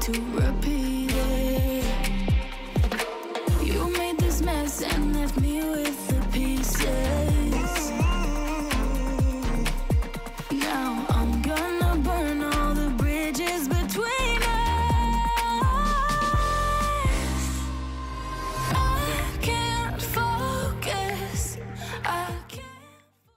to repeat it. You made this mess and left me with